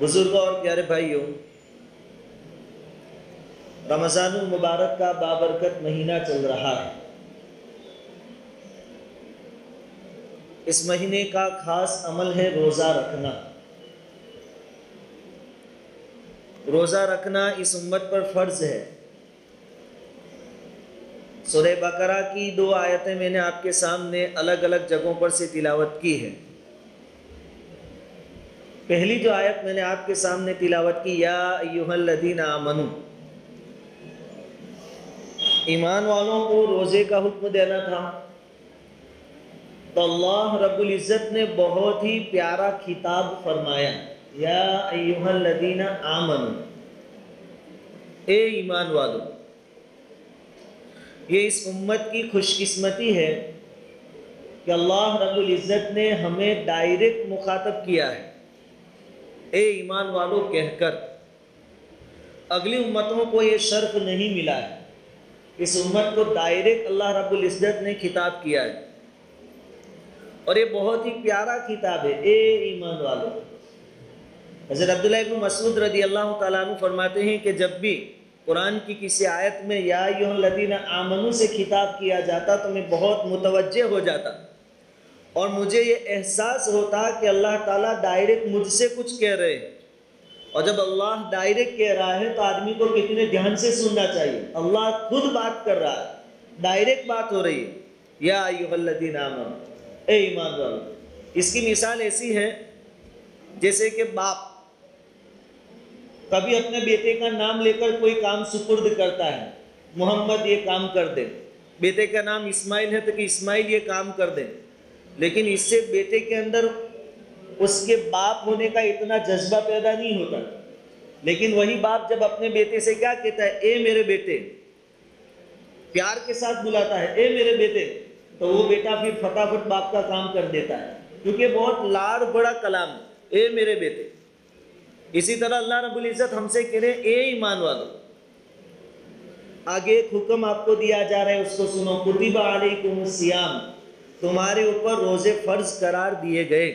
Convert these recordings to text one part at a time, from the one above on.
बुजुर्गों और प्यारे भाइयों रमज़ान मुबारक का बाबरकत महीना चल रहा है इस महीने का खास अमल है रोज़ा रखना रोज़ा रखना इस उम्मत पर फ़र्ज़ है। सुरह बकरा की दो आयतें मैंने आपके सामने अलग अलग जगहों पर से तिलावत की है। पहली जो आयत मैंने आपके सामने तिलावत की, या युहल्लदीन आमनु। ईमान वालों को रोज़े का हुक्म देना था। तो अल्लाह रब्बुल इज़्ज़त ने बहुत ही प्यारा खिताब फरमाया। या अyyuhallazina आमनु। ए ईमान वालों, ये इस उम्मत की खुशकिस्मती है कि अल्लाह रब्बुल इज़्ज़त ने हमें डायरेक्ट मुखातब किया है। ए ईमान वालों कहकर, अगली उम्मतों को ये शर्फ नहीं मिला है। इस उम्मत को डायरेक्ट अल्लाह रब्बुल इज़्ज़त ने खिताब किया है। और ये बहुत ही प्यारा किताब है, ए ईमान वालों। हज़रत अब्दुल्ला इब्न मसूद रदी अल्लाह तआला फरमाते हैं कि जब भी कुरान की किसी आयत में, या लदीन आमनू से खिताब किया जाता तो मैं बहुत मुतवजह हो जाता। और मुझे ये एहसास होता कि अल्लाह ताला डायरेक्ट मुझसे कुछ कह रहे हैं। और जब अल्लाह डायरेक्ट कह रहा है तो आदमी को कितने ध्यान से सुनना चाहिए। अल्लाह खुद बात कर रहा है, डायरेक्ट बात हो रही है। या लदीन आमन, ए ईमान इसकी मिसाल ऐसी है, जैसे कि बाप कभी अपने बेटे का नाम लेकर कोई काम सुपुर्द करता है? मोहम्मद ये काम कर दे। बेटे का नाम इस्माइल है तो कि इस्माइल ये काम कर दे। लेकिन इससे बेटे के अंदर उसके बाप होने का इतना जज्बा पैदा नहीं होता। लेकिन वही बाप जब अपने बेटे से क्या कहता है? ए मेरे बेटे। प्यार के साथ बुलाता है, ए मेरे बेटे। तो वो बेटा फिर फटाफट बाप का काम कर देता है। क्योंकि बहुत लाड़ बड़ा कलाम ए मेरे बेटे। इसी तरह अल्लाह रब्बुल इज़्ज़त हमसे कह रहे ए ईमान वालों, आगे एक हुक्म आपको दिया जा रहा है, उसको सुनो। कुतिबा अलैकुम सियाम, तुम्हारे ऊपर रोज़े फ़र्ज़ करार दिए गए।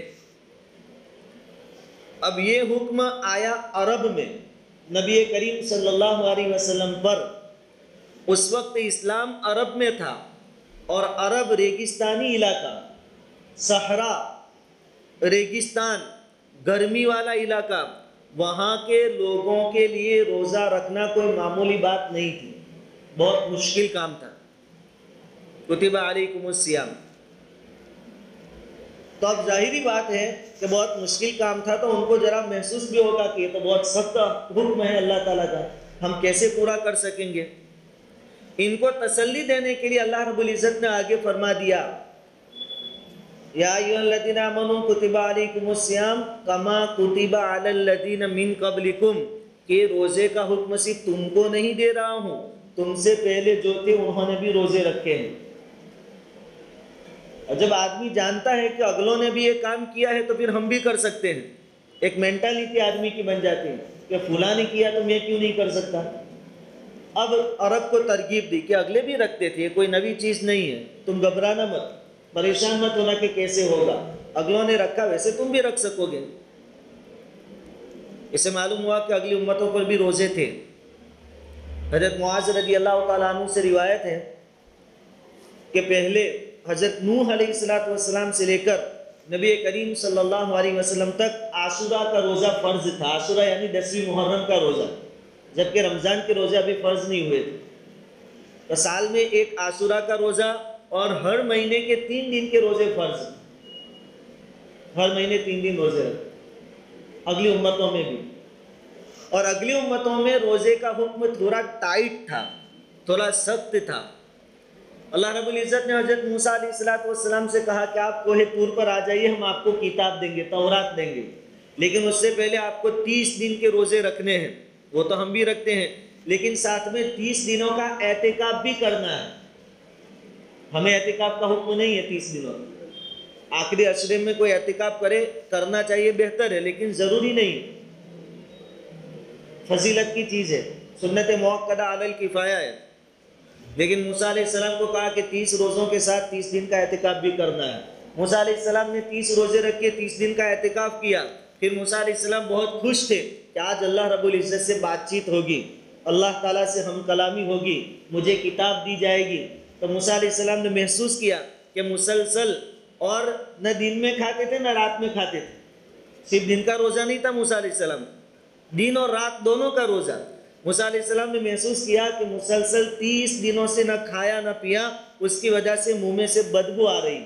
अब ये हुक्म आया अरब में, नबी करीम सल्लल्लाहु अलैहि वसल्लम पर। उस वक्त इस्लाम अरब में था और अरब रेगिस्तानी इलाका, सहरा, रेगिस्तान, गर्मी वाला इलाका वहाँ के लोगों के लिए रोज़ा रखना कोई मामूली बात नहीं थी। बहुत मुश्किल काम था। कुतिबा अलैकुमुस्सियाम तो अब जाहिरी बात है कि बहुत मुश्किल काम था तो उनको ज़रा महसूस भी होगा कि ये तो बहुत सख्त हुक्म है अल्लाह ताला का। हम कैसे पूरा कर सकेंगे? इनको तसल्ली देने के लिए अल्लाह रब्बुल इज़्ज़त ने आगे फरमा दिया। के रोज़े का हुक्म सिर्फ़ तुमको नहीं दे रहा हूँ तुमसे पहले जो थे उन्होंने भी रोज़े रखे हैं और जब आदमी जानता है कि अगलों ने भी ये काम किया है तो फिर हम भी कर सकते हैं एक मेंटालिटी आदमी की बन जाती है कि फुला ने किया तो मैं क्यों नहीं कर सकता अब अरब को तरकीब दी कि अगले भी रखते थे, कोई नवी चीज़ नहीं है। तुम घबराना मत। परेशान मत होना कि कैसे होगा। अगलों ने रखा, वैसे तुम भी रख सकोगे। इसे मालूम हुआ कि अगली उम्मतों पर भी रोज़े थे। हज़रत मुआज रज़ी अल्लाह तु से रिवायत है कि पहले हज़रत नूह अलैहिस्सलाम से लेकर नबी करीम सल्लल्लाहु अलैहि वसल्लम तक आशुरा का रोज़ा फ़र्ज़ था। आशुरा यानी दसवीं मुहर्रम का रोज़ा, जबकि रमज़ान के रोज़े अभी फ़र्ज़ नहीं हुए थे। तो साल में एक आशुरा का रोज़ा और हर महीने के तीन दिन के रोज़े फ़र्ज़। हर महीने तीन दिन रोज़े अगली उम्मतों में भी। और अगली उम्मतों में रोज़े का हुक्म थोड़ा टाइट था, थोड़ा सख्त था। अल्लाह रब्बुल इज़्ज़त ने हज़रत मूसा से कहा कि आप कोहे तूर पर आ जाइए, हम आपको किताब देंगे, तौरात देंगे। लेकिन उससे पहले आपको तीस दिन के रोज़े रखने हैं। वो तो हम भी रखते हैं। लेकिन साथ में तीस दिनों का एहतिकाब भी करना है। हमें एहतिकाब का हुक्म नहीं है तीस दिनों आखिरी अशरे में कोई एहतिकाब करे, करना चाहिए बेहतर है, लेकिन ज़रूरी नहीं फजीलत की चीज़ है। सुन्नत मौकदा अलल किफ़ाया है। लेकिन मूसा सलाम को कहा कि तीस रोज़ों के साथ तीस दिन का एहतिकाब भी करना है। मूसा सलाम ने तीस रोज़े रख के तीस दिन का एहतिकाब किया। फिर मूसा सलाम बहुत खुश थे कि आज अल्लाह रब्बुल इज़्ज़त से बातचीत होगी। अल्लाह ताला से हम कलामी होगी। मुझे किताब दी जाएगी। तो मूसा सलाम ने महसूस किया कि मुसलसल और न दिन में खाते थे, न रात में खाते थे। सिर्फ़ दिन का रोज़ा नहीं था मूसा सलाम। दिन और रात दोनों का रोज़ा। मूसा सलाम ने महसूस किया कि मुसलसल तीस दिनों से न खाया, न पिया, उसकी वजह से मुँह में से बदबू आ रही।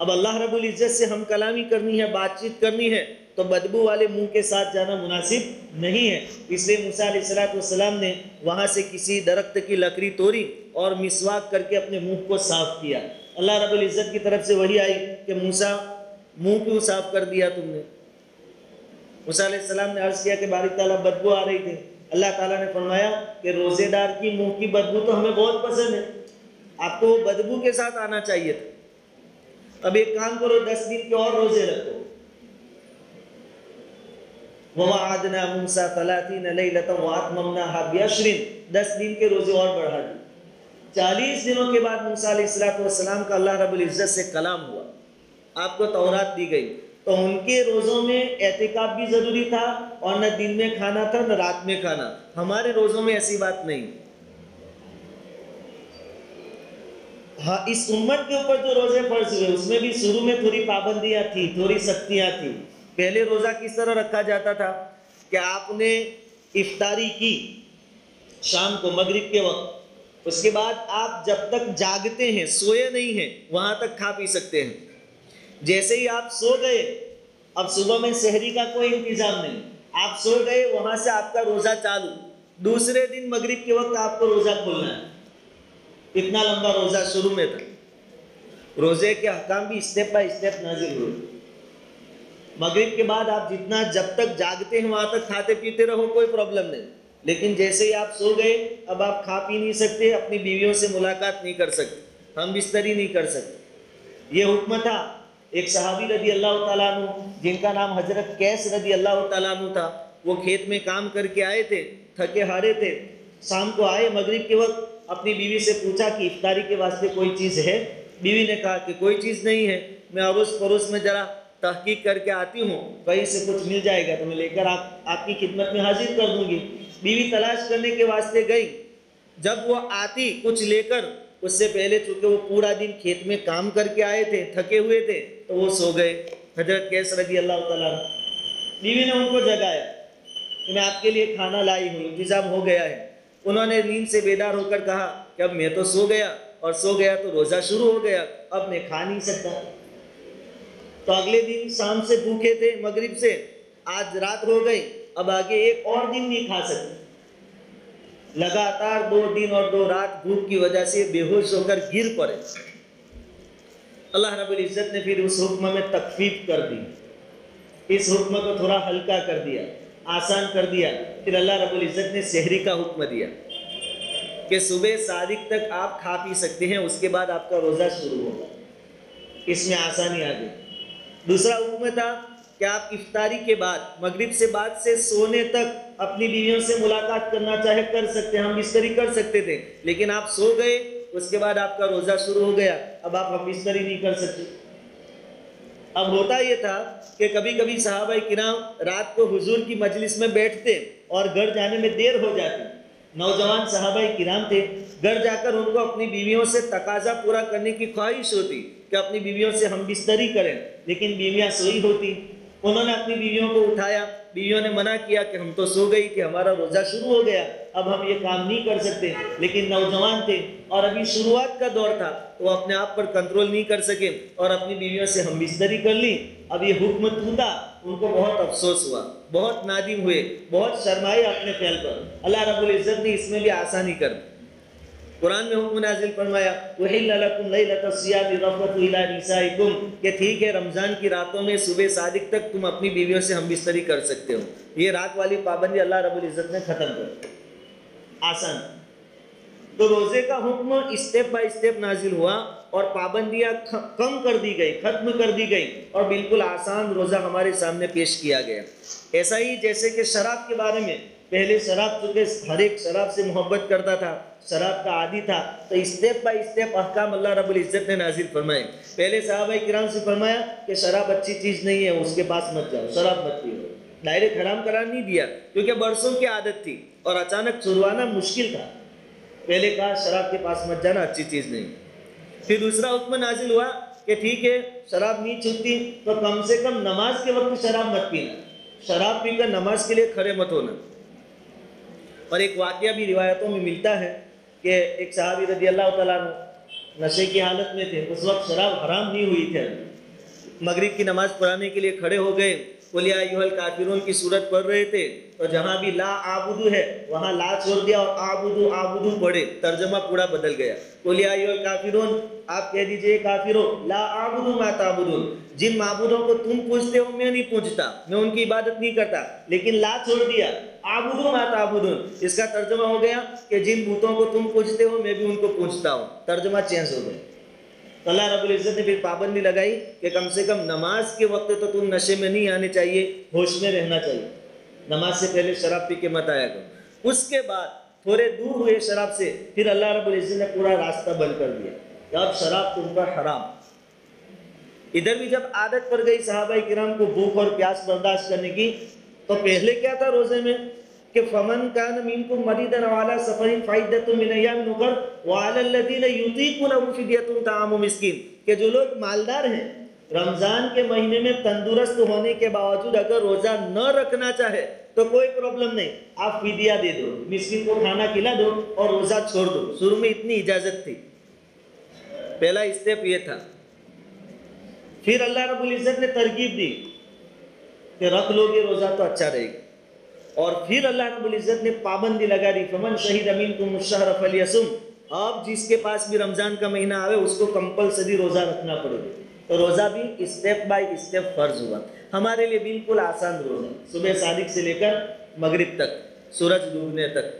अब अल्लाह रब्बुल इज़्ज़त से हम कलामी करनी है, बातचीत करनी है तो बदबू वाले मुँह के साथ जाना मुनासिब नहीं है। इसलिए मूसा सलाम ने वहाँ से किसी दरख्त की लकड़ी तोड़ी और मिसवाक करके अपने मुँह को साफ़ किया। अल्लाह रब्बुल इज़्ज़त की तरफ़ से वही आई कि मूसा, मुँह क्यों साफ़ कर दिया तुमने? मूसा सलाम ने अर्ज़ किया कि बारिक ताला बदबू आ रही थी। अल्लाह ताला ने फरमाया कि रोज़ेदार की मुँह की बदबू तो हमें बहुत पसंद है। आपको वो बदबू के साथ आना चाहिए था। अब एक काम करो, दस दिन के और रोज़े रखो। एहतिकाब भी ज़रूरी था और न दिन में खाना था न रात में खाना हमारे रोज़ों में ऐसी बात नहीं हाँ इस उम्मत के ऊपर जो रोज़े फ़र्ज़ हुए उसमें भी शुरू में थोड़ी पाबंदियाँ थी थोड़ी सख्तियाँ थी पहले रोज़ा किस तरह रखा जाता था कि आपने इफ्तारी की शाम को मगरिब के वक्त? उसके बाद आप जब तक जागते हैं, सोए नहीं हैं, वहाँ तक खा पी सकते हैं। जैसे ही आप सो गए, अब सुबह में शहरी का कोई इंतज़ाम नहीं। आप सो गए, वहाँ से आपका रोज़ा चालू। दूसरे दिन मगरिब के वक्त आपको रोज़ा खोलना है। इतना लंबा रोज़ा शुरू में था। रोज़े के हकाम भी स्टेप बाय स्टेप नाजिल हुए। मगरिब के बाद आप जितना जब तक जागते हैं, वहाँ तक खाते पीते रहो, कोई प्रॉब्लम नहीं। लेकिन जैसे ही आप सो गए, अब आप खा पी नहीं सकते, अपनी बीवियों से मुलाकात नहीं कर सकते। हम बिस्तरी नहीं कर सकते। ये हुक्म था एक सहाबी रदी अल्लाह तु जिनका नाम हज़रत कैस रदी अल्लाह तु था। वो खेत में काम करके आए थे, थके हारे थे। शाम को आए, मगरिब के वक्त अपनी बीवी से पूछा कि इफ्तारी के वास्ते कोई चीज़ है? बीवी ने कहा कि कोई चीज़ नहीं है। मैं अड़ोस पड़ोस में ज़रा तहकीक करके आती हूँ। कहीं से कुछ मिल जाएगा तो मैं लेकर आप, आपकी खिदमत में हाजिर कर दूँगी। बीवी तलाश करने के वास्ते गई। जब वो आती कुछ लेकर, उससे पहले चूँकि वो पूरा दिन खेत में काम करके आए थे, थके हुए थे तो वो सो गए। हज़रत कैस रज़ी अल्लाह तला बीवी ने उनको जगाया कि मैं आपके लिए खाना लाई हूँ, इंतज़ाम हो गया है। उन्होंने नींद से बेदार होकर कहा कि अब मैं तो सो गया, और सो गया तो रोज़ा शुरू हो गया। अब मैं खा नहीं सकता। तो अगले दिन शाम से भूखे थे, मगरिब से। आज रात हो गई, अब आगे एक और दिन नहीं खा सकते। लगातार दो दिन और दो रात भूख की वजह से बेहोश होकर गिर पड़े। अल्लाह रब्बुल इज़्ज़त ने फिर उस हुक्म में तकफीफ कर दी। इस हुक्म को थोड़ा हल्का कर दिया, आसान कर दिया। फिर अल्लाह रब्बुल इज़्ज़त ने शहरी का हुक्म दिया कि सुबह सादिक तक आप खा पी सकते हैं, उसके बाद आपका रोज़ा शुरू होगा। इसमें आसानी आ गई। दूसरा हुक्म था कि आप इफ्तारी के बाद, मगरिब से बाद से सोने तक अपनी बीवियों से मुलाकात करना चाहे कर सकते हम बिस्तरी कर सकते थे। लेकिन आप सो गए, उसके बाद आपका रोज़ा शुरू हो गया, अब आप हम बिस्तरी नहीं कर सकते। अब होता ये था कि कभी कभी साहबा किराम रात को हुजूर की मजलिस में बैठते और घर जाने में देर हो जाती। नौजवान साहबा किराम थे, घर जाकर उनको अपनी बीवियों से तकाजा पूरा करने की ख्वाहिश होती। कि अपनी बीवियों से हम बिस्तरी करें, लेकिन बीवियाँ सोई होती। उन्होंने अपनी बीवियों को उठाया, बीवियों ने मना किया कि हम तो सो गई थी हमारा रोजा शुरू हो गया, अब हम ये काम नहीं कर सकते। लेकिन नौजवान थे, और अभी शुरुआत का दौर था तो वो अपने आप पर कंट्रोल नहीं कर सके, और अपनी बीवियों से हम बिस्तरी कर ली। अब ये हुक्म टूटा, उनको बहुत अफसोस हुआ, बहुत नादिम हुए, बहुत शर्माए अपने फैल पर। अल्लाह रब्बुल इज़्ज़त ने इसमें भी आसानी कर दी। कुरान में हुक्म नाजिल फरमाया निसाइकुम, कि ठीक है, रमज़ान की रातों में सुबह सादिक तक तुम अपनी बीवियों से हम बिस्तरी कर सकते हो। ये रात वाली पाबंदी अल्लाह रब्बुल इज़्ज़त ने ख़त्म कर आसान। तो रोज़े का हुक्म स्टेप बाय स्टेप नाजिल हुआ और पाबंदियाँ कम कर दी गई, खत्म कर दी गई और बिल्कुल आसान रोज़ा हमारे सामने पेश किया गया। ऐसा ही जैसे कि शराब के बारे में पहले शराब चूँकि हर एक शराब से मोहब्बत करता था, शराब का आदि था। तो स्टेप बाय स्टेप अहकाम अल्लाह रब्बुल इज़्ज़त ने नाजिल फरमाए। पहले साहबा किराम से फरमाया कि शराब अच्छी चीज़ नहीं है, उसके पास मत जाओ, शराब मत पियो। डायरेक्ट हराम करार नहीं दिया, क्योंकि बरसों की आदत थी और अचानक छुड़वाना मुश्किल था। पहले कहा, शराब के पास मत जाना, अच्छी चीज़ नहीं। फिर दूसरा हुक्म नाजिल हुआ कि ठीक है, शराब नहीं छूटती तो कम से कम नमाज़ के वक्त शराब मत पीना। शराब पीकर नमाज़ के लिए खड़े मत होना। और एक वाक्य भी रिवायतों में मिलता है कि एक सहाबी रज़ी अल्लाह तु नशे की हालत में थे, उस वक्त शराब हराम नहीं हुई थी। मगरिब की नमाज़ पढ़ाने के लिए खड़े हो गए। बोलिया काफिरून, की सूरत पढ़ रहे थे तो जहाँ भी ला आबुदू है, वहाँ ला छोड़ दिया और आबुदू आबुदू पढ़े, तर्जमा पूरा बदल गया। बोलिया काफिरून, आप कह दीजिए, काफिरो, ला आबुदू मा ताबुदून, जिन माबूदों को तुम पूछते हो, मैं नहीं पूछता, मैं उनकी इबादत नहीं करता, लेकिन ला छोड़ दिया, आबुदू मा ताबुदून। इसका तर्जमा हो गया कि जिन भूतों को तुम पूछते हो, मैं भी उनको पूछता हूँ। तर्जमा चेंज हो गया। तो अल्लाह रब्बुल इज़्ज़त ने फिर पाबंदी लगाई कि कम से कम नमाज़ के वक्त तो तुम नशे में नहीं आने चाहिए, होश में रहना चाहिए। नमाज़ से पहले शराब पी के मत आया करो। उसके बाद थोड़े दूर हुए शराब से, फिर अल्लाह रब्बुल इज़्ज़त ने पूरा रास्ता बंद कर दिया कि अब शराब तुम पर हराम। इधर भी जब आदत पड़ गई सहाबा किराम को भूख और प्यास बर्दाश्त करने की तो पहले क्या था रोज़े में? कि फमन कान मिनकुम मरीदन वाला सफरिन फाइदतुम मिन अय्यामिन उखर व अलल लदीन युतीकुनहु फिदियतुन तामु मिस्कीन। कि जो लोग मालदार हैं, रमज़ान के महीने में तंदुरुस्त होने के बावजूद अगर रोजा न रखना चाहे तो कोई प्रॉब्लम नहीं। आप फिदिया दे दो, मिस्किन को खाना खिला दो और रोजा छोड़ दो। शुरू में इतनी इजाज़त थी। पहला स्टेप ये था। फिर अल्लाह रब्बुल इज़्ज़त ने तरकीब दी कि रख लोगे रोज़ा तो अच्छा रहेगा। और फिर अल्लाह रब्बुल इज़्ज़त ने पाबंदी लगा दी, फमन शहीद अमीन को मुशहर फलियसुम। अब जिसके पास भी रमज़ान का महीना आवे, उसको कंपलसरी रोज़ा रखना पड़ेगा। तो रोज़ा भी स्टेप बाय स्टेप फ़र्ज़ हुआ। हमारे लिए बिल्कुल आसान रोज़ा। सुबह सादिक से लेकर मगरिब तक, सूरज डूबने तक।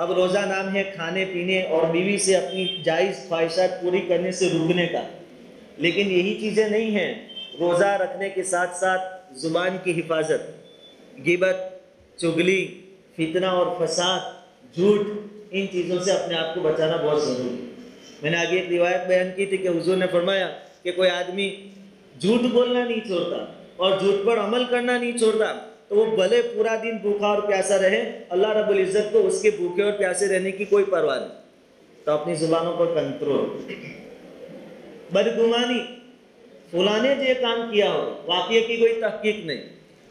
अब रोज़ा नाम है खाने, पीने और बीवी से अपनी जायज़ ख्वाहिशात पूरी करने से रुकने का। लेकिन यही चीज़ें नहीं हैं। रोज़ा रखने के साथ साथ ज़ुबान की हिफाजत, गिबत चुगली, फितना और फसाद, झूठ, इन चीज़ों से अपने आप को बचाना बहुत ज़रूरी है। मैंने आगे एक रिवायत बयान की थी कि हुजूर ने फरमाया कि कोई आदमी झूठ बोलना नहीं छोड़ता और झूठ पर अमल करना नहीं छोड़ता तो वो भले पूरा दिन भूखा और प्यासा रहे, अल्लाह रब्बुल इज़्ज़त को उसके भूखे और प्यासे रहने की कोई परवाह नहीं। तो अपनी ज़ुबानों पर कंट्रोल। बदगुमानी, फुलाने जो काम किया हो वाकई की कोई तहकीक नहीं,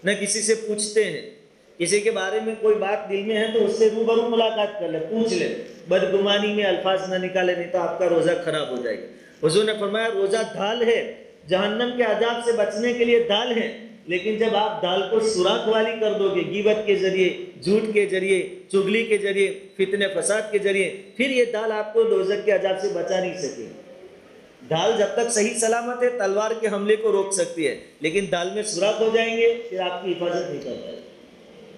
न किसी से पूछते हैं किसी के बारे में कोई बात दिल में है तो उससे रूबरू मुलाकात कर ले, पूछ ले। बदगुमानी में अल्फाज ना निकाले, नहीं तो आपका रोज़ा खराब हो जाएगा। हुजूर ने फरमाया, रोज़ा ढाल है, जहन्नम के अजाब से बचने के लिए दाल है, लेकिन जब आप दाल को सुराख वाली कर दोगे गिबत के ज़रिए, झूठ के ज़रिए, चुगली के ज़रिए, फितने फसाद के ज़रिए, फिर ये दाल आपको दोजक के अजाब से बचा नहीं सकेगी। दाल जब तक सही सलामत है, तलवार के हमले को रोक सकती है, लेकिन दाल में सुराख हो जाएँगे, फिर आपकी हिफाजत नहीं कर पाएगी।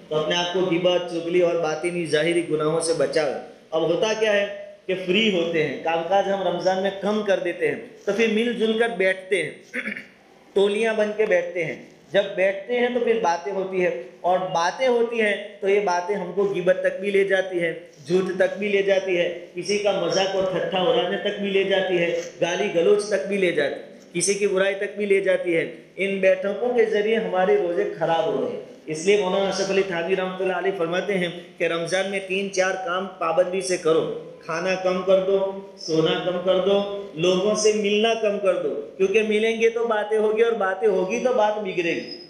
तो अपने आप को गिबत चुगली और बातिनी जाहिरी गुनाहों से बचाओ। अब होता क्या है कि फ्री होते हैं, कामकाज हम रमज़ान में कम कर देते हैं तो फिर मिलजुल कर बैठते हैं, टोलियाँ बन के बैठते हैं। जब बैठते हैं तो फिर बातें होती है, और बातें होती हैं तो ये बातें हमको गिबत तक भी ले जाती है, झूठ तक भी ले जाती है, किसी का मज़ाक और ठट्ठा उड़ाने तक भी ले जाती है, गाली गलोच तक भी ले जाती है। किसी की बुराई तक भी ले जाती है। इन बैठकों के ज़रिए हमारे रोज़े खराब हो रहे हैं। इसलिए मौलाना अशरफ अली थानी रहमत अली फरमाते हैं कि रमज़ान में तीन चार काम पाबंदी से करो। खाना कम कर दो, सोना कम कर दो, लोगों से मिलना कम कर दो। क्योंकि मिलेंगे तो बातें होगी और बातें होगी तो बात बिगड़ेगी।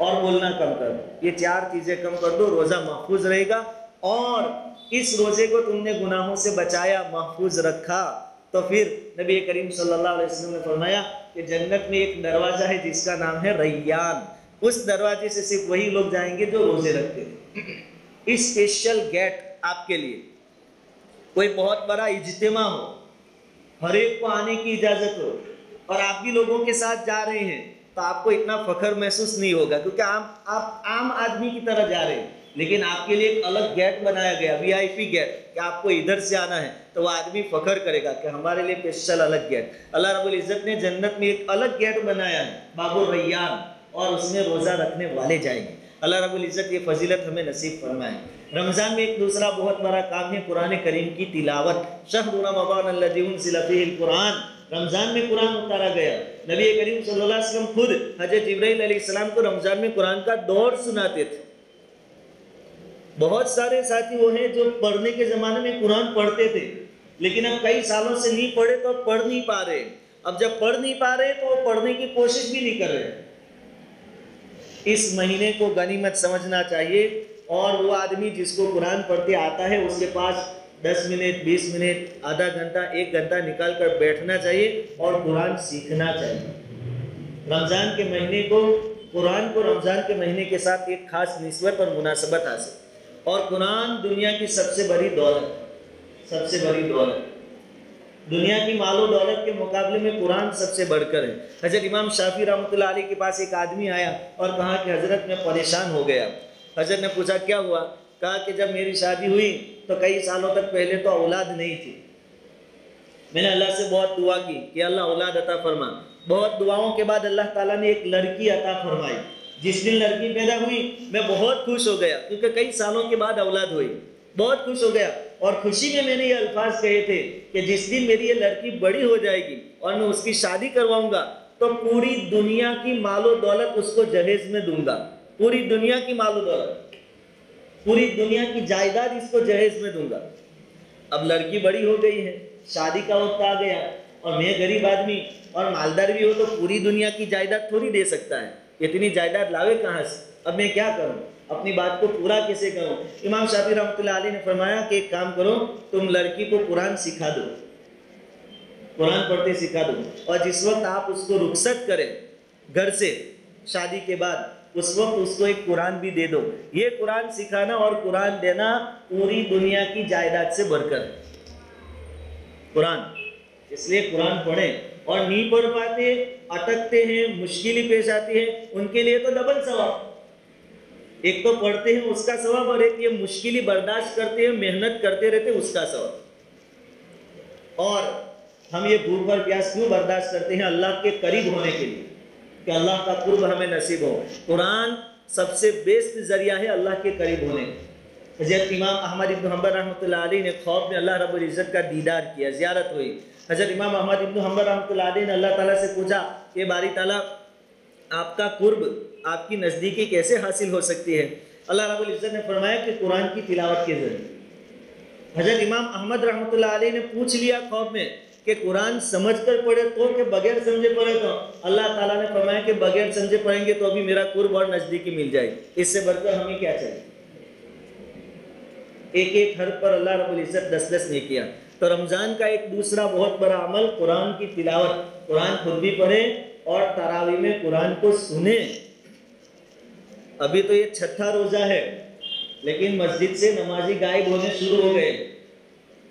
और बोलना कम कर दो। ये चार चीज़ें कम कर दो, रोजा महफूज रहेगा। और इस रोज़े को तुमने गुनाहों से बचाया, महफूज रखा। तो फिर नबी करीम सल्लल्लाहु अलैहि वसल्लम ने फरमाया कि जन्नत में एक दरवाज़ा है जिसका नाम है रैयान। उस दरवाजे से सिर्फ़ वही लोग जाएँगे जो रोज़े रखते हैं। स्पेशल गेट आपके लिए। कोई बहुत बड़ा इज्तिमा हो, हर एक को आने की इजाज़त हो, और आप भी लोगों के साथ जा रहे हैं तो आपको इतना फखर महसूस नहीं होगा, क्योंकि आम, आप आम आदमी की तरह जा रहे हैं। लेकिन आपके लिए एक अलग गेट बनाया गया वीआईपी गेट कि आपको इधर से आना है। तो वो आदमी फखर करेगा कि हमारे लिए स्पेशल अलग गेट अल्लाह रब्बुल इज़्ज़त ने जन्नत में एक अलग गेट बनाया है बाबू रैयान, और उसमें रोज़ा रखने वाले जाएँगे। अल्लाह रब्बुल इज़्ज़त ये फजीलत हमें नसीब फरमाए। रमज़ान में एक दूसरा बहुत बड़ा काम है कुरान करीम की तिलावत। शहर रमज़ान में कुरान उतारा गया। नबी करीम सल्लल्लाहु अलैहि वसल्लम खुद हज़रत अलैहिस्सलाम को रमज़ान में कुरान का दौर सुनाते थे। बहुत सारे साथी वो हैं जो पढ़ने के ज़माने में कुरान पढ़ते थे। लेकिन अब कई सालों से नहीं पढ़े तो पढ़ नहीं पा रहे। अब जब पढ़ नहीं पा रहे तो पढ़ने की कोशिश भी नहीं कर रहे। इस महीने को गनीमत समझना चाहिए और वो आदमी जिसको कुरान पढ़ते आता है, उसके पास दस मिनट, बीस मिनट, आधा घंटा, एक घंटा निकाल कर बैठना चाहिए और कुरान सीखना चाहिए। रमज़ान के महीने को, कुरान को रमज़ान के महीने के साथ एक खास नस्बत और मुनासबत हासिल। और कुरान दुनिया की सबसे बड़ी दौलत सबसे बड़ी दौलत। दुनिया की मालो दौलत के मुकाबले में कुरान सबसे बढ़कर है। हज़रत इमाम शाफी रहमत के पास एक आदमी आया और कहा कि हज़रत, मैं परेशान हो गया। हज़रत ने पूछा, क्या हुआ? कहा कि, जब मेरी शादी हुई तो कई सालों तक पहले तो औलाद नहीं थी। मैंने अल्लाह से बहुत दुआ की कि, अल्लाह औलाद अता फरमा। बहुत दुआओं के बाद अल्लाह ताला ने एक लड़की अता फरमाई। जिस दिन लड़की पैदा हुई, मैं बहुत खुश हो गया, क्योंकि कई सालों के बाद औलाद हुई। बहुत खुश हो गया। और खुशी में मैंने ये अल्फाज कहे थे कि जिस दिन मेरी ये लड़की बड़ी हो जाएगी और मैं उसकी शादी करवाऊँगा तो पूरी दुनिया की मालो दौलत उसको जहेज में दूँगा। पूरी दुनिया की मालो दौलत। पूरी दुनिया की जायदाद इसको जहेज में दूँगा। अब लड़की बड़ी हो गई है, शादी का वक्त आ गया और मैं गरीब आदमी और मालदार भी हो तो पूरी दुनिया की जायदाद थोड़ी दे सकता है। इतनी जायदाद लावे कहाँ से? अब मैं क्या करूँ? अपनी बात को पूरा कैसे करो? इमाम शाफी रहमत ने फरमाया कि एक काम करो, तुम लड़की को कुरान सिखा दो। कुरान पढ़ते सिखा दो। और जिस वक्त आप उसको रुखसत करें, घर से, शादी के बाद, उस वक्त उसको एक कुरान भी दे दो। ये कुरान सिखाना और कुरान देना पूरी दुनिया की जायदाद से बढ़कर कुरान, इसलिए कुरान पढ़ें। और नहीं पढ़ पाते, अटकते हैं, मुश्किल पेश आती है। उनके लिए तो डबल सवाब एक तो पढ़ते हैं, उसका सवाब और एक ये मुश्किल बर्दाश्त करते हैं, मेहनत करते रहते हैं, उसका सवाब और हम ये भूख और प्यास क्यों बर्दाश्त करते हैं अल्लाह के करीब होने के लिए? कि अल्लाह का कुर्ब हमें नसीब हो। कुरान सबसे बेस्ट ज़रिया है अल्लाह के करीब होने हज़रत इमाम अहमद इब्न हम्बर रहमत ने खौफ में अल्लाह रब्बुल इज़्ज़त का दीदार किया, ज़ियारत हुई। हज़रत इमाम अहमद इब्न हम्बर रहमत ने अल्लाह ताला से पूछा कि बारी ताला, आपका कुर्ब आपकी नज़दीकी कैसे हासिल हो सकती है? अल्लाह रब्बुल इज़्ज़त ने फरमाया कि कुरान की तिलावत के ज़रिए। हज़रत इमाम अहमद रहमत ने पूछ लिया खौफ में कि कुरान समझ कर पढ़े तो कि बगैर समझे पढ़े तो? अल्लाह ताला ने फरमाया कि बगैर समझे पढ़ेंगे तो अभी मेरा कुर्ब और नज़दीकी मिल जाएगी इससे बढ़कर हमें क्या चाहिए? एक एक हर पर अल्लाह रब्बुल इज़्ज़त दस दस ने किया तो रमज़ान का एक दूसरा बहुत बड़ा अमल कुरान की तिलावत। कुरान खुद भी पढ़े और तरावी में कुरान को सुने। अभी तो ये छठा रोजा है, लेकिन मस्जिद से नमाजी गायब होने शुरू हो गए।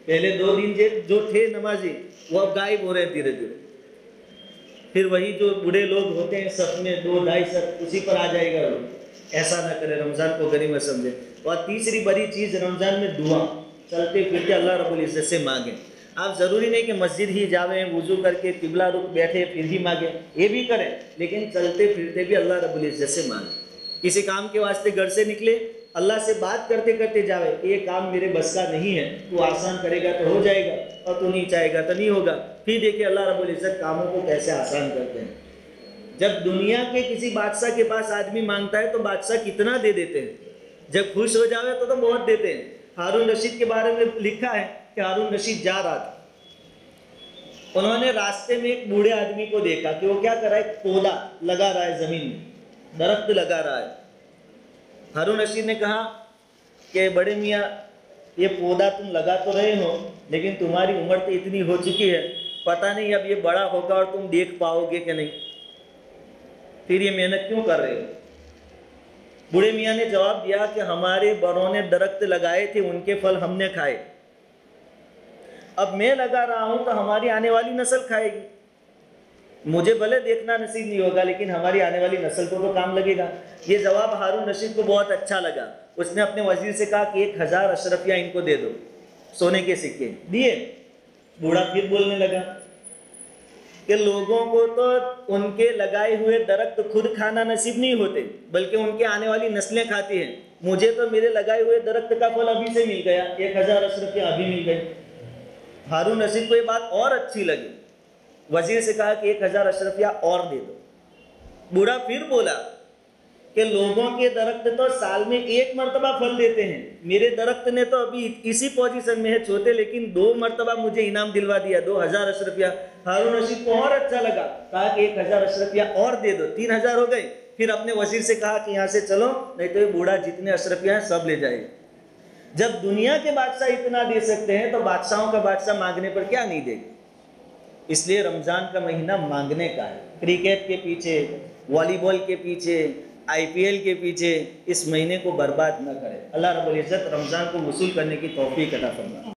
पहले दो दिन जो थे नमाजी, वो अब गायब हो रहे धीरे धीरे फिर वही जो बूढ़े लोग होते हैं सब में दो, ढाई सब उसी पर आ जाएगा ऐसा ना करें, रमज़ान को गरीब समझे। और तीसरी बड़ी चीज़, रमज़ान में दुआ। चलते फिरते अल्लाह रब्बुल इज़्ज़त से मांगे। आप ज़रूरी नहीं कि मस्जिद ही जावे, वज़ू करके तिबला रुक बैठे, फिर ही मांगे। ये भी करें, लेकिन चलते फिरते भी अल्लाह रब्बुल इज़्ज़त से मांगे। किसी काम के वास्ते घर से निकले, अल्लाह से बात करते करते जावे, ये काम मेरे बस का नहीं है, तू आसान करेगा तो हो जाएगा, और तू नहीं चाहेगा तो नहीं होगा। फिर देखिए, अल्लाह रब्बुल इज़्ज़त कामों को कैसे आसान करते हैं। जब दुनिया के किसी बादशाह के पास आदमी माँगता है तो बादशाह कितना दे देते हैं? जब खुश हो जावे तो तो बहुत देते हैं। हारून रशीद के बारे में लिखा है कि हारून रशीद जा रहा था। उन्होंने रास्ते में एक बूढ़े आदमी को देखा कि वो क्या कर रहा है? पौधा लगा रहा है ज़मीन में। दरख्त लगा रहा है। हारून रशीद ने कहा कि बड़े मियाँ, ये पौधा तुम लगा तो रहे हो, लेकिन तुम्हारी उम्र तो इतनी हो चुकी है। पता नहीं अब ये बड़ा होगा और तुम देख पाओगे कि नहीं। फिर ये मेहनत क्यों कर रहे हो? बूढ़े मियाँ ने जवाब दिया कि हमारे बड़ों ने दरख्त लगाए थे, उनके फल हमने खाए। अब मैं लगा रहा हूँ तो हमारी आने वाली नस्ल खाएगी। मुझे भले देखना नसीब नहीं होगा, लेकिन हमारी आने वाली नस्ल को तो काम लगेगा। ये जवाब हारून रशीद को बहुत अच्छा लगा। उसने अपने वज़ीर से कहा कि एक हज़ार अशरफिया इनको दे दो, सोने के सिक्के। दिए। बूढ़ा फिर बोलने लगा कि लोगों को तो उनके लगाए हुए दरख्त तो खुद खाना नसीब नहीं होते, बल्कि उनके आने वाली नस्लें खाती हैं। मुझे तो मेरे लगाए हुए दरख्त का फल अभी से मिल गया, एक हज़ार अशरफिया अभी मिल गए हारून रशीद को ये बात और अच्छी लगी। वज़ीर से कहा कि एक हज़ार अशरफिया और दे दो। बूढ़ा फिर बोला कि लोगों के दरख्त तो साल में एक मरतबा फल देते हैं। मेरे दरख्त ने तो अभी इसी पोजीशन में है, छोटे, लेकिन दो मरतबा मुझे इनाम दिलवा दिया, दो हज़ार अशरफिया हारून रशीद को और अच्छा लगा, कहा कि एक हज़ार अशरफिया और दे दो। तीन हज़ार हो गए। फिर अपने वज़ीर से कहा कि यहाँ से चलो, नहीं तो ये बूढ़ा जितने अशरफिया हैं सब ले जाएगा जब दुनिया के बादशाह इतना दे सकते हैं तो बादशाहों का बादशाह मांगने पर क्या नहीं देगा? इसलिए रमज़ान का महीना मांगने का है। क्रिकेट के पीछे, वॉलीबॉल के पीछे, आईपीएल के पीछे इस महीने को बर्बाद न करें। अल्लाह रब्बुल इज़्ज़त रमज़ान को वसूल करने की तौफीक अता फरमा